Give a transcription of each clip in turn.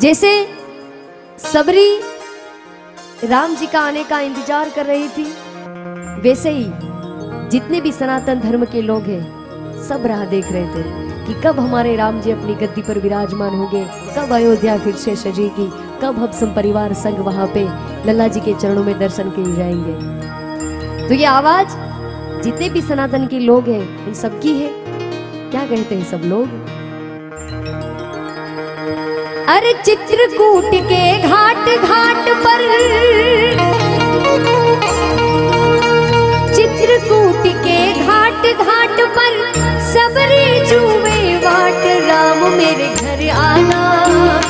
जैसे सबरी राम जी का आने का इंतज़ार कर रही थी, वैसे ही जितने भी सनातन धर्म के लोग हैं, सब राह देख रहे थे कि कब हमारे राम जी अपनी गद्दी पर विराजमान होंगे, कब अयोध्या फिर से सजेगी, कब हम सब परिवार संग वहाँ पे लल्ला जी के चरणों में दर्शन के लिए जाएँगे। तो ये आवाज़ जितने भी सनातन के लोग हैं उन सबकी है? क्या कहते हैं सब लोग? अरे चित्रकूट के घाट घाट पर। चित्रकूट के घाट घाट पर सबरी जुए वाट, राम मेरे घर आना।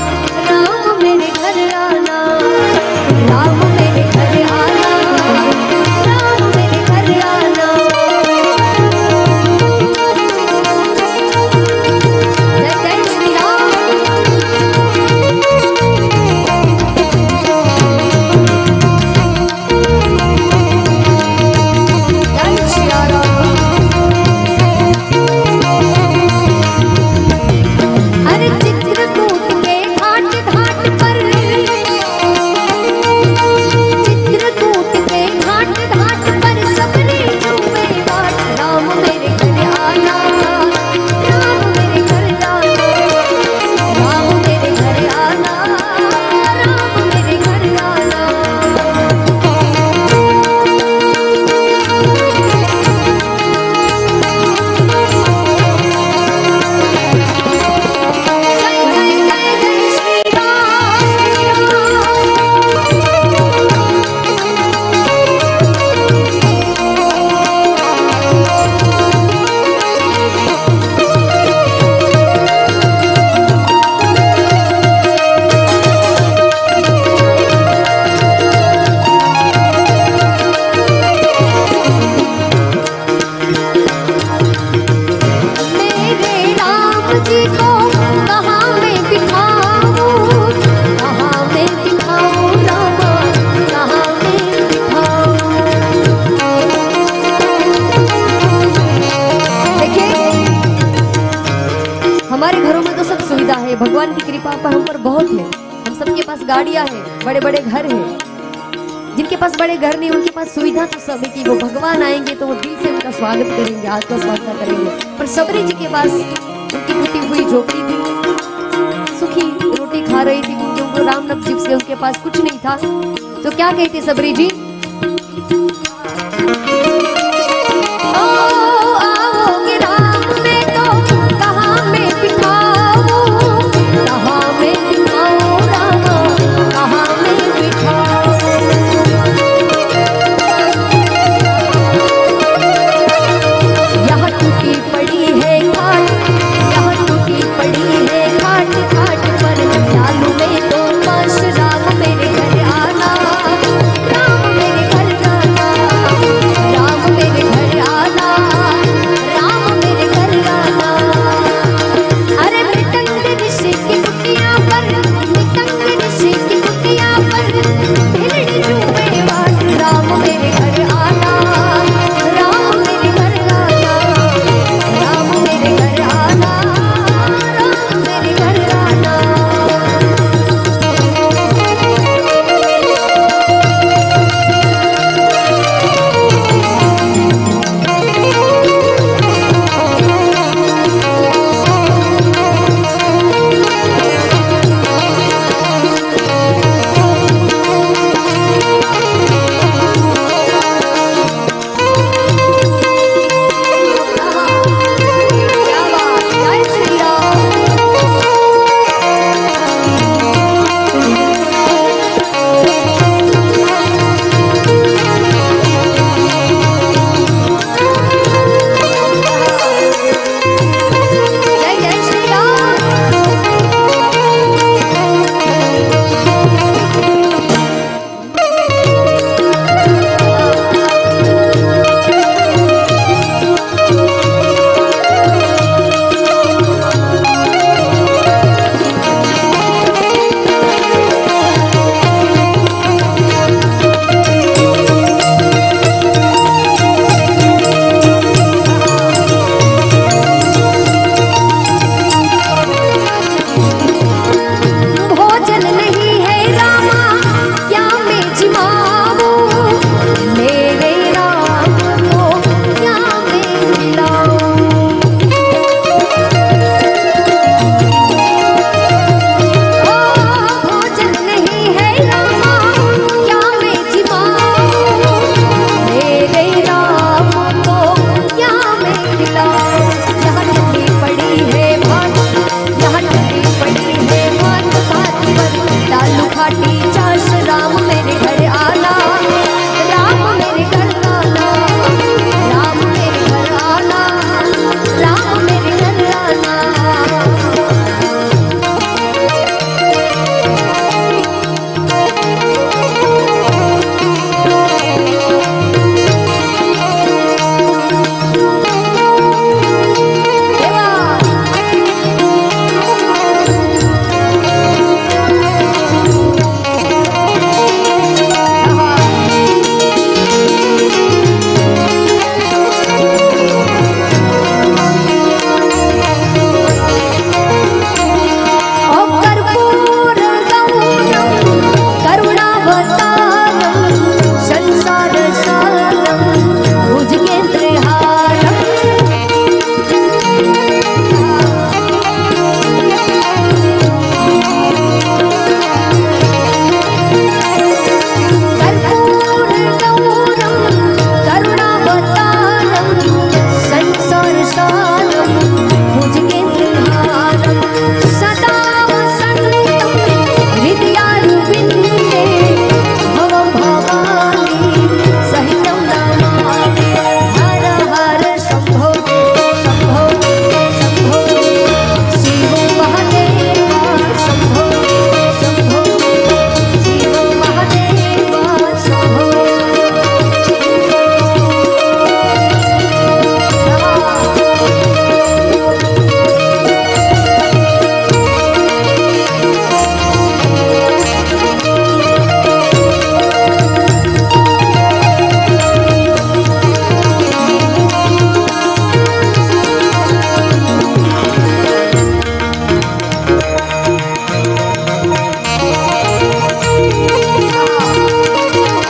बहुत है। हम सबके पास गाड़ियाँ हैं बड़े बड़े घर हैं। जिनके पास बड़े घर नहीं, उनके पास सुविधा तो है कि वो भगवान आएँगे तो वो दिल से उनका स्वागत करेंगे आत्मा स्वागत करेंगे। पर सबरी जी के पास उनकी टूटी हुई झोपड़ी थी। सुखी रोटी खा रही थी, क्योंकि उनको राम जी से उनके पास कुछ नहीं था। तो क्या कहते सबरी जी?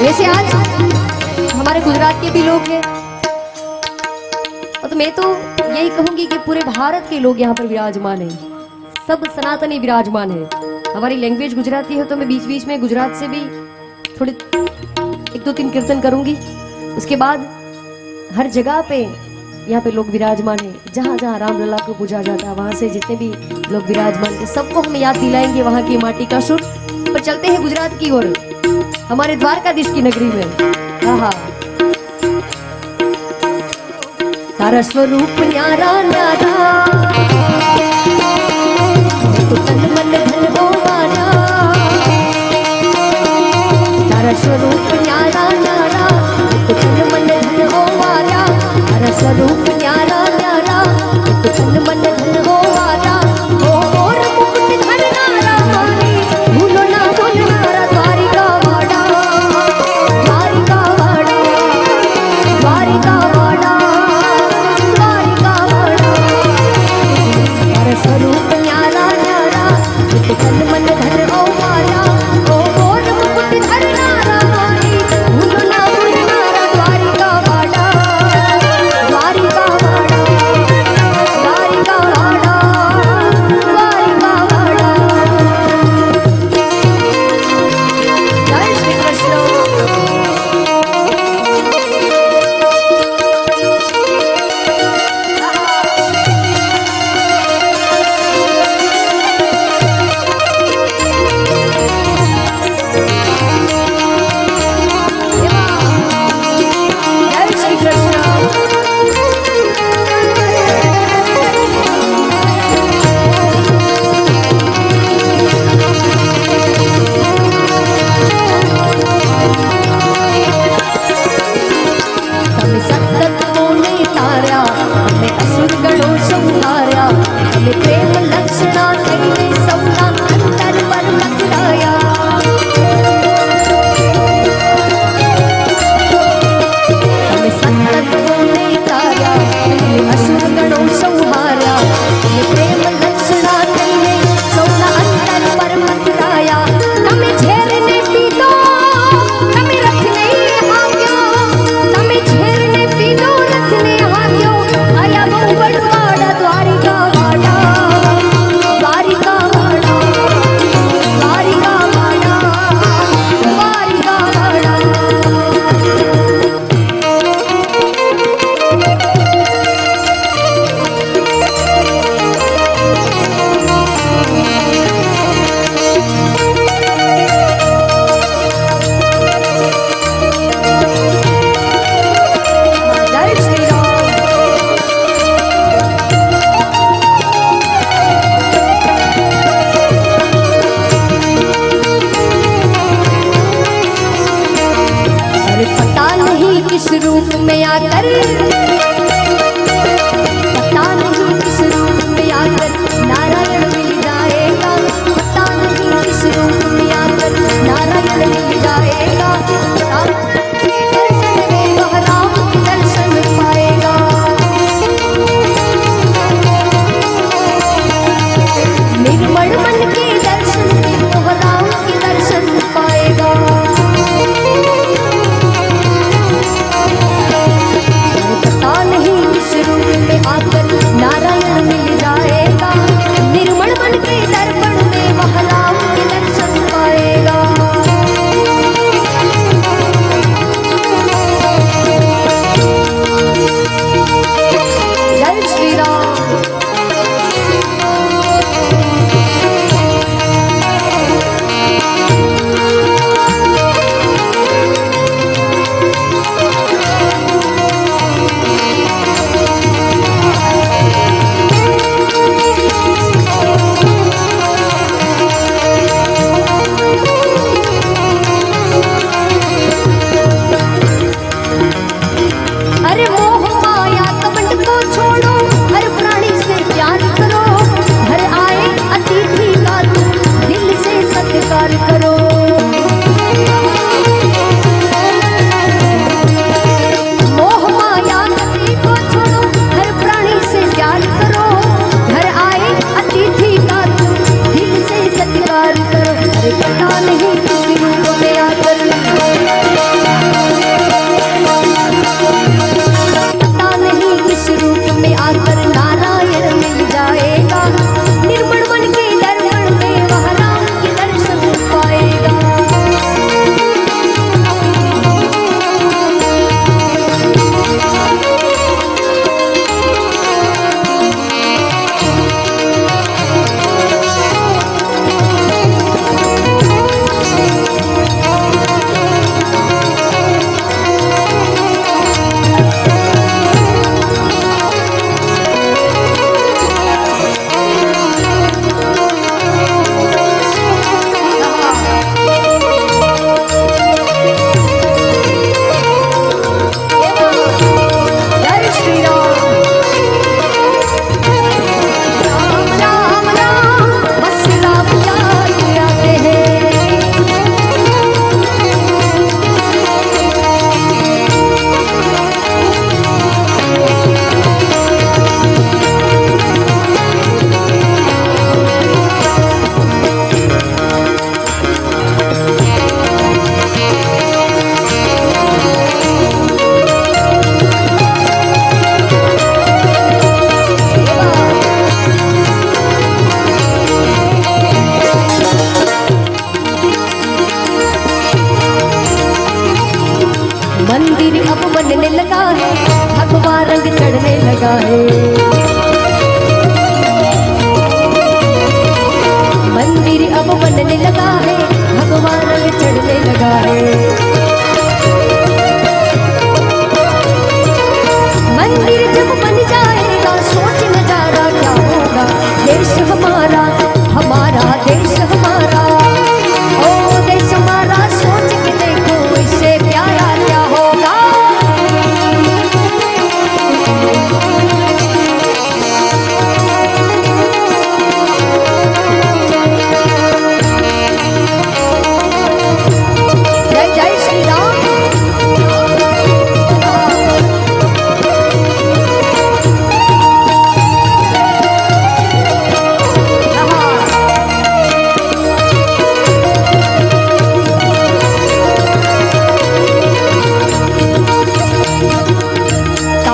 यहाँ के भी लोग हैं। और तो मैं तो यही कहूँगी कि पूरे भारत के लोग यहाँ पर विराजमान हैं। सब सनातनी विराजमान है। हमारी लैंग्वेज गुजराती है तो मैं बीच बीच में गुजरात से भी थोड़े एक दो तीन कीर्तन करूँगी। उसके बाद हर जगह पे यहाँ पे लोग विराजमान है। जहाँ जहाँ रामलला को पूजा जाता है, वहाँ से जितने भी लोग विराजमान है, सबको हम याद दिलाएँगे वहाँ की माटी का सुर। पर चलते हैं गुजरात की ओर। हमारे द्वारकाधीश की नगरी में। हाँ हाँ। तारा स्वरूप न्यारा न्यारा तू धन होवाना तारा स्वरूप न्यारा न्यारा तू मन धन होवाना तारा स्वरूप न्यारा न्यारा तू मन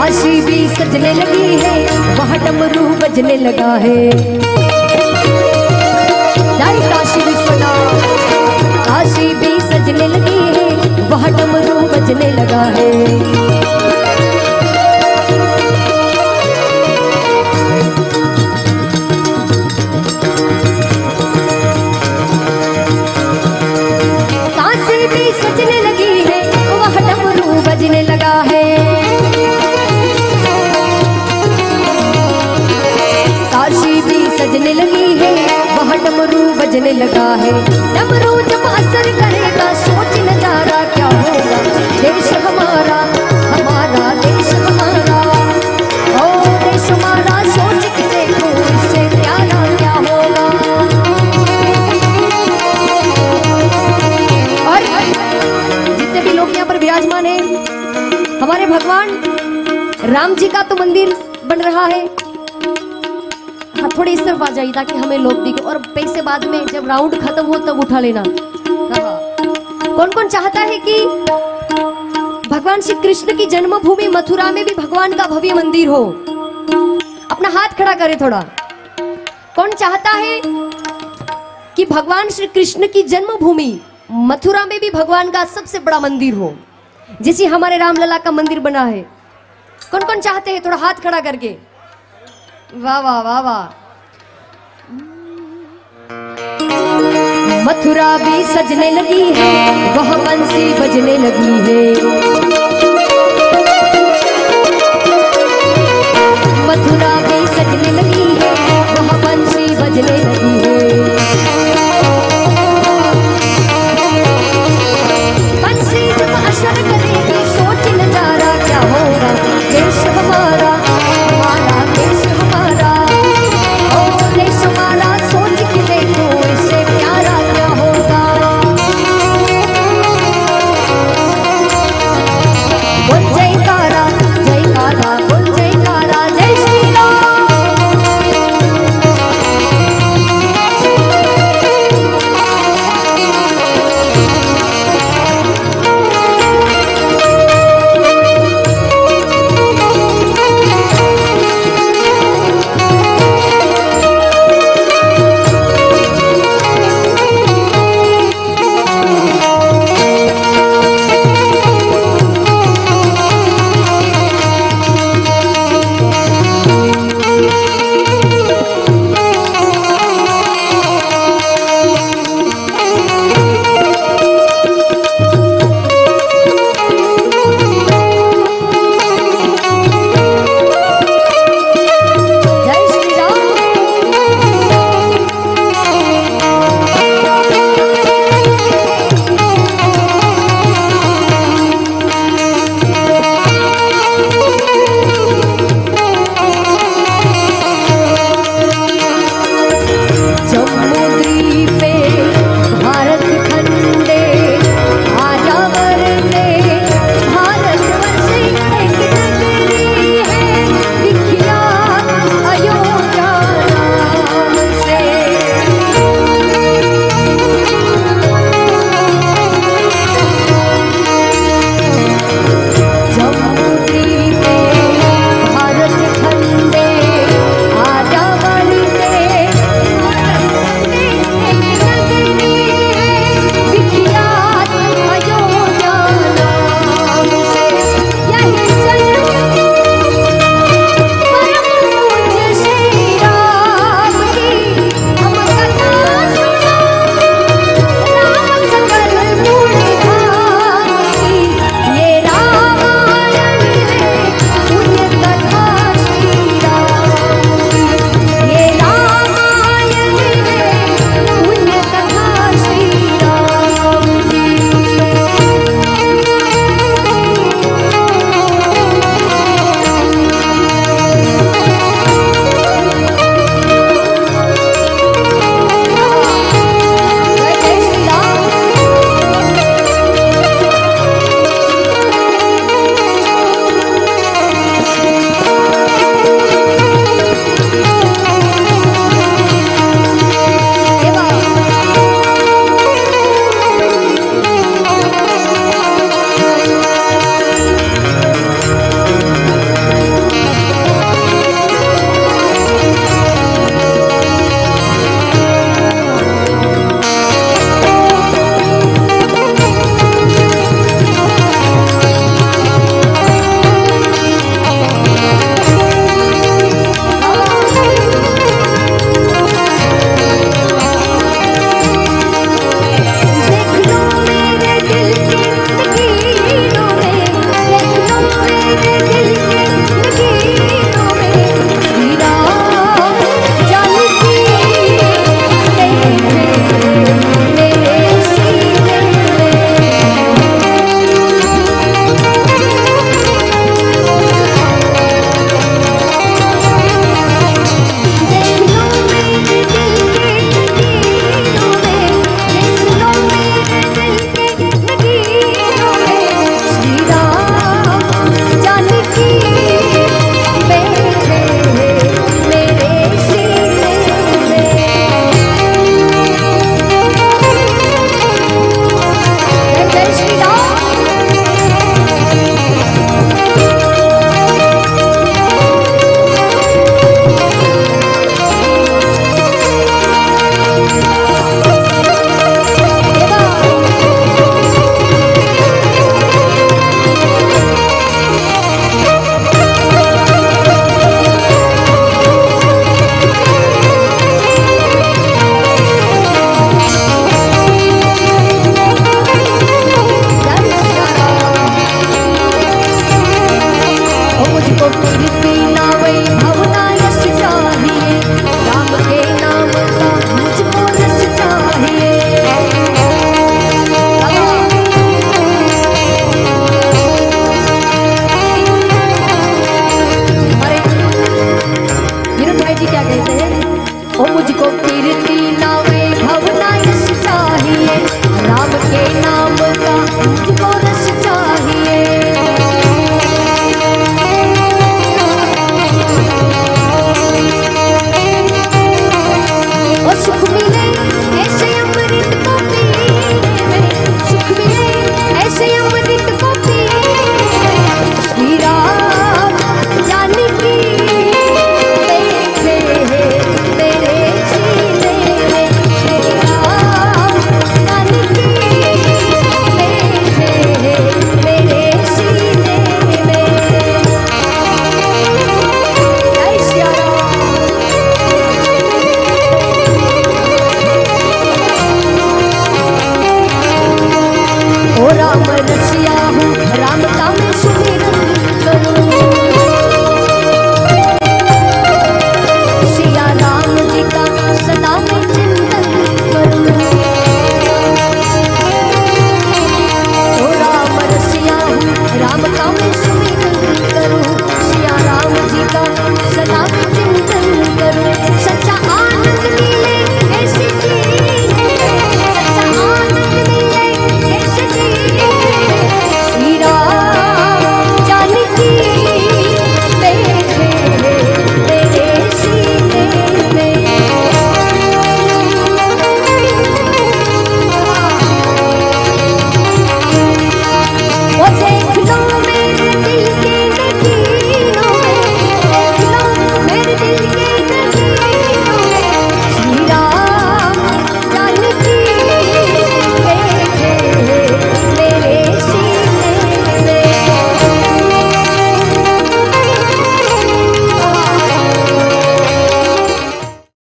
काशी भी सजने लगी है, वहाँ डमरू बजने लगा है। काशी सुना। काशी भी सजने लगी है, वहाँ डमरू बजने लगा है। भी सजने लगी है, वहाँ डमरू बजने लगा है। डमरू जब असर करेगा, सोच नज़ारा क्या होगा? देश हमारा हमारा देश जाइए ताकि हमें लोग दिखे। और पैसे बाद में जब राउंड खत्म हो, तब उठा लेना। कौन कौन चाहता है कि भगवान श्री कृष्ण की जन्मभूमि मथुरा में भी भगवान का भव्य मंदिर हो? अपना हाथ खड़ा करे थोड़ा। कौन चाहता है कि भगवान श्री कृष्ण की जन्मभूमि मथुरा में भी भगवान का सबसे बड़ा मंदिर हो, जैसे हमारे रामलला का मंदिर बना है? कौन कौन चाहते हैं? थोड़ा हाथ खड़ा करके। वाह वाह वाह वाह। मथुरा भी सजने लगी है, वह बंसी बजने लगी है। मथुरा भी सजने लगी है, वह बंसी बजने लगी